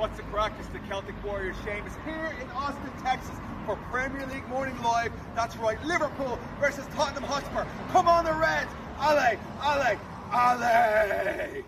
What's the crack? It's the Celtic Warrior Sheamus here in Austin, Texas for Premier League Morning Live. That's right, Liverpool versus Tottenham Hotspur. Come on the Reds! Ale, ale, ale!